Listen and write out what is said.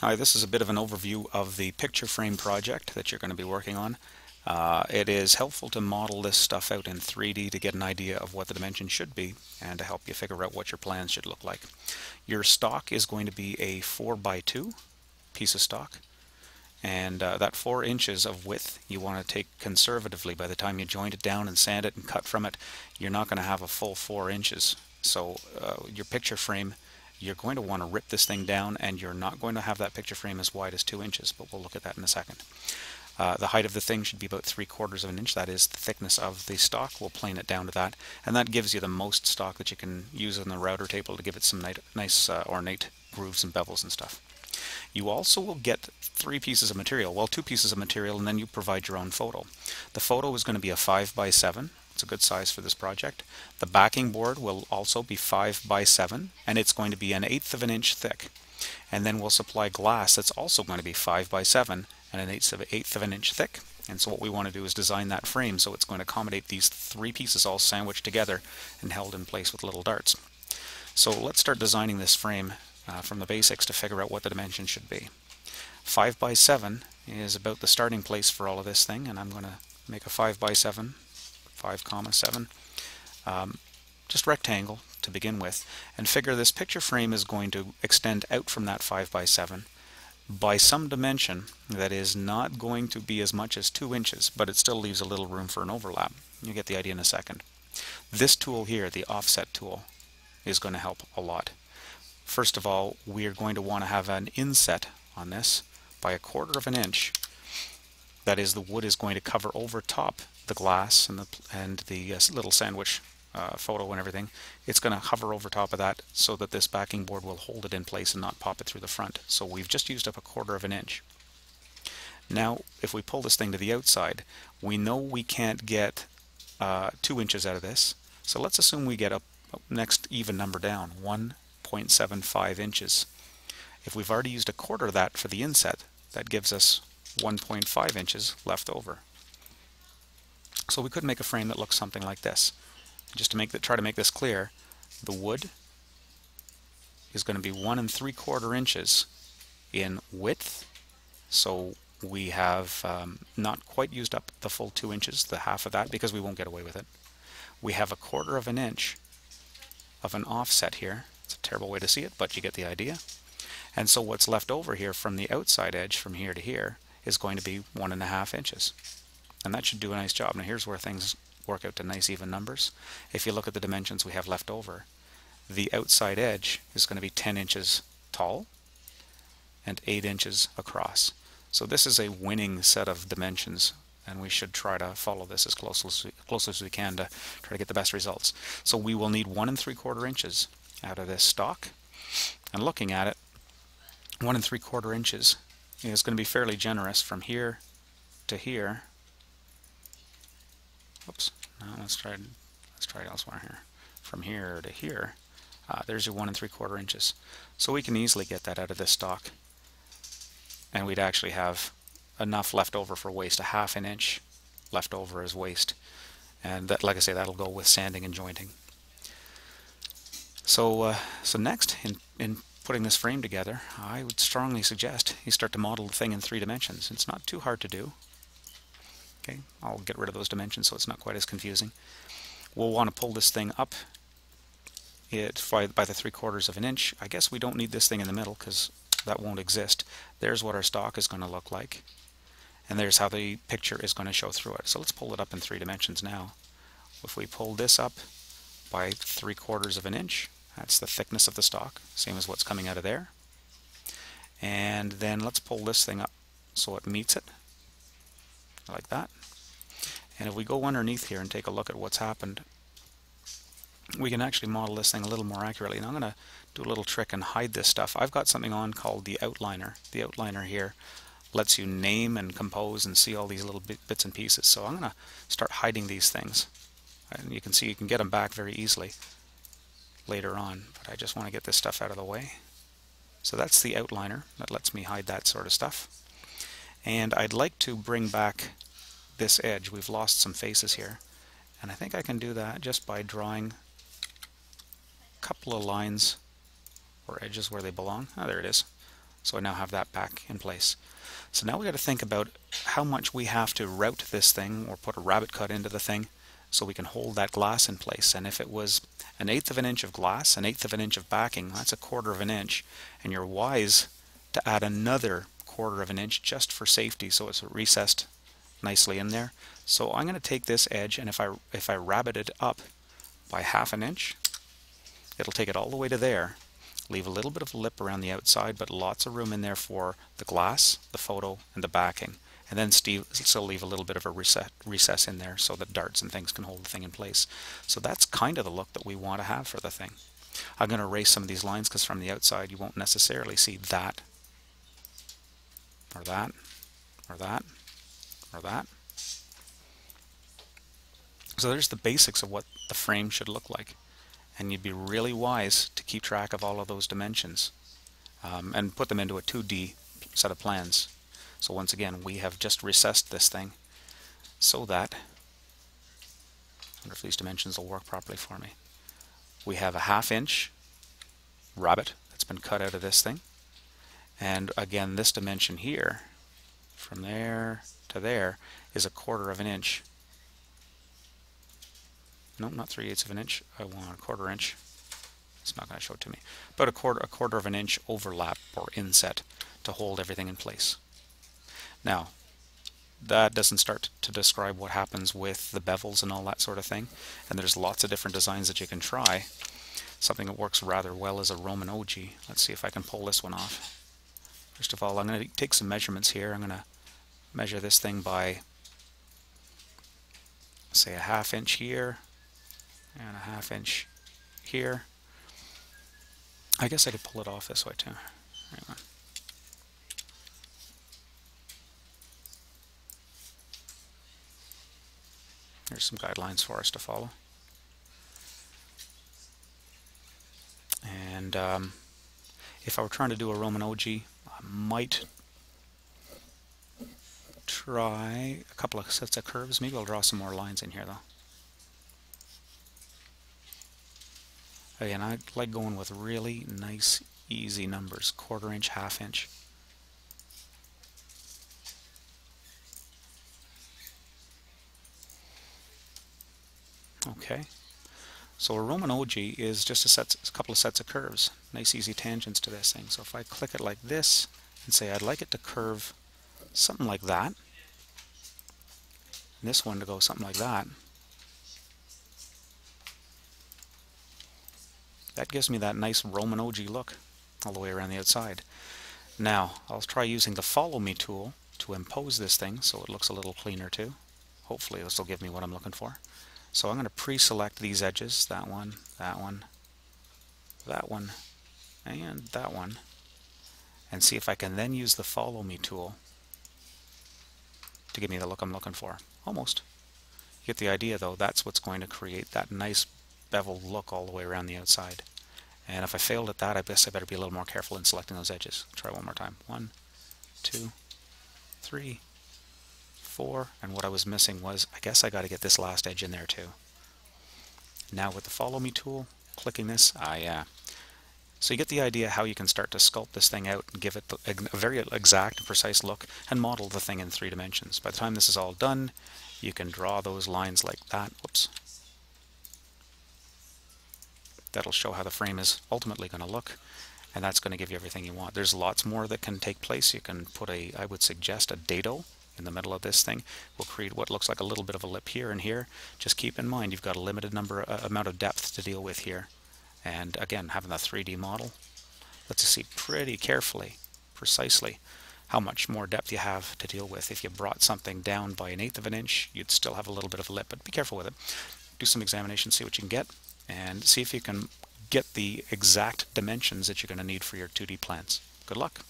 Hi, this is a bit of an overview of the picture frame project that you're going to be working on. Uh, it is helpful to model this stuff out in 3D to get an idea of what the dimensions should be and to help you figure out what your plans should look like. Your stock is going to be a 4 by 2 piece of stock and uh, that 4 inches of width you want to take conservatively by the time you joint it down and sand it and cut from it you're not going to have a full 4 inches so uh, your picture frame you're going to want to rip this thing down and you're not going to have that picture frame as wide as two inches, but we'll look at that in a second. Uh, the height of the thing should be about three quarters of an inch. That is the thickness of the stock. We'll plane it down to that. And that gives you the most stock that you can use on the router table to give it some nice uh, ornate grooves and bevels and stuff. You also will get three pieces of material, well two pieces of material and then you provide your own photo. The photo is going to be a 5 by 7 it's a good size for this project. The backing board will also be 5 by 7 and it's going to be an eighth of an inch thick. And then we'll supply glass that's also going to be 5 by 7 and an eighth of, eighth of an inch thick. And so what we want to do is design that frame so it's going to accommodate these three pieces all sandwiched together and held in place with little darts. So let's start designing this frame uh, from the basics to figure out what the dimensions should be. 5 by 7 is about the starting place for all of this thing and I'm going to make a 5 by 7 5 comma 7 um, just rectangle to begin with and figure this picture frame is going to extend out from that 5 by 7 by some dimension that is not going to be as much as 2 inches but it still leaves a little room for an overlap. You get the idea in a second. This tool here the offset tool is going to help a lot. First of all we are going to want to have an inset on this by a quarter of an inch that is the wood is going to cover over top the glass and the and the uh, little sandwich uh, photo and everything. It's going to hover over top of that so that this backing board will hold it in place and not pop it through the front. So we've just used up a quarter of an inch. Now if we pull this thing to the outside we know we can't get uh, two inches out of this. So let's assume we get a next even number down 1.75 inches. If we've already used a quarter of that for the inset that gives us 1.5 inches left over so we could make a frame that looks something like this. Just to make that, try to make this clear, the wood is going to be one and three quarter inches in width. So we have um, not quite used up the full two inches, the half of that, because we won't get away with it. We have a quarter of an inch of an offset here. It's a terrible way to see it, but you get the idea. And so what's left over here from the outside edge, from here to here, is going to be one and a half inches and that should do a nice job. Now here's where things work out to nice even numbers. If you look at the dimensions we have left over, the outside edge is going to be 10 inches tall and 8 inches across. So this is a winning set of dimensions and we should try to follow this as close as, we, as we can to try to get the best results. So we will need one and three quarter inches out of this stock. And looking at it, one and three quarter inches is going to be fairly generous from here to here Oops. No, let's try. Let's try it elsewhere here. From here to here, uh, there's your one and three quarter inches. So we can easily get that out of this stock, and we'd actually have enough left over for waste, a half an inch left over as waste, and that, like I say, that'll go with sanding and jointing. So, uh, so next in in putting this frame together, I would strongly suggest you start to model the thing in three dimensions. It's not too hard to do. Okay, I'll get rid of those dimensions so it's not quite as confusing. We'll want to pull this thing up it by, by the three quarters of an inch. I guess we don't need this thing in the middle because that won't exist. There's what our stock is going to look like. And there's how the picture is going to show through it. So let's pull it up in three dimensions now. If we pull this up by three quarters of an inch, that's the thickness of the stock, same as what's coming out of there. And then let's pull this thing up so it meets it, like that. And if we go underneath here and take a look at what's happened, we can actually model this thing a little more accurately. And I'm going to do a little trick and hide this stuff. I've got something on called the outliner. The outliner here lets you name and compose and see all these little bits and pieces. So I'm going to start hiding these things. And you can see you can get them back very easily later on. But I just want to get this stuff out of the way. So that's the outliner that lets me hide that sort of stuff. And I'd like to bring back this edge. We've lost some faces here. And I think I can do that just by drawing a couple of lines or edges where they belong. Oh, there it is. So I now have that back in place. So now we got to think about how much we have to route this thing or put a rabbet cut into the thing so we can hold that glass in place. And if it was an eighth of an inch of glass, an eighth of an inch of backing, that's a quarter of an inch. And you're wise to add another quarter of an inch just for safety so it's recessed nicely in there. So I'm going to take this edge and if I if I rabbet it up by half an inch, it'll take it all the way to there. Leave a little bit of lip around the outside, but lots of room in there for the glass, the photo, and the backing. And then still leave a little bit of a recess in there so that darts and things can hold the thing in place. So that's kind of the look that we want to have for the thing. I'm going to erase some of these lines because from the outside you won't necessarily see that, or that, or that, or that. So there's the basics of what the frame should look like. And you'd be really wise to keep track of all of those dimensions um, and put them into a 2D set of plans. So once again, we have just recessed this thing so that, I wonder if these dimensions will work properly for me. We have a half inch rabbet that's been cut out of this thing. And again, this dimension here, from there to there, is a quarter of an inch no, not 3 eighths of an inch. I want a quarter inch. It's not going to show it to me. But a quarter, a quarter of an inch overlap or inset to hold everything in place. Now, that doesn't start to describe what happens with the bevels and all that sort of thing. And there's lots of different designs that you can try. Something that works rather well is a Roman ogee. Let's see if I can pull this one off. First of all, I'm going to take some measurements here. I'm going to measure this thing by, say, a half inch here, and a half inch here. I guess I could pull it off this way too. There's some guidelines for us to follow. And um, if I were trying to do a Roman ogee, I might try a couple of sets of curves. Maybe I'll draw some more lines in here though. Again, I like going with really nice, easy numbers, quarter inch, half inch. Okay, so a Roman ogee is just a, set, a couple of sets of curves, nice easy tangents to this thing. So if I click it like this and say I'd like it to curve something like that, this one to go something like that, That gives me that nice Roman ogee look all the way around the outside. Now, I'll try using the Follow Me tool to impose this thing so it looks a little cleaner too. Hopefully this will give me what I'm looking for. So I'm going to pre-select these edges, that one, that one, that one, and that one, and see if I can then use the Follow Me tool to give me the look I'm looking for. Almost. You get the idea though, that's what's going to create that nice beveled look all the way around the outside. And if I failed at that, I guess I better be a little more careful in selecting those edges. Try one more time. One, two, three, And what I was missing was, I guess I got to get this last edge in there too. Now with the Follow Me tool, clicking this, ah yeah. So you get the idea how you can start to sculpt this thing out and give it a very exact and precise look and model the thing in three dimensions. By the time this is all done, you can draw those lines like that. Whoops that'll show how the frame is ultimately going to look and that's going to give you everything you want. There's lots more that can take place. You can put a, I would suggest a dado in the middle of this thing. We'll create what looks like a little bit of a lip here and here. Just keep in mind you've got a limited number uh, amount of depth to deal with here. And again, having the 3D model lets us see pretty carefully, precisely, how much more depth you have to deal with. If you brought something down by an eighth of an inch, you'd still have a little bit of a lip, but be careful with it. Do some examination, see what you can get and see if you can get the exact dimensions that you're going to need for your 2D plans. Good luck.